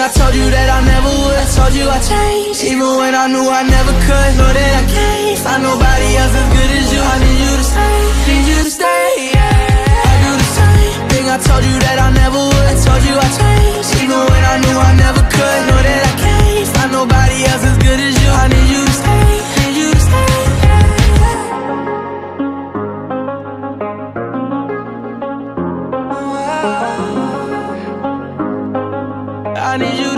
I told you that I never would. I told you I changed, even when I knew I never could. Know that I can't find nobody else as good as you. I need you to stay, I need you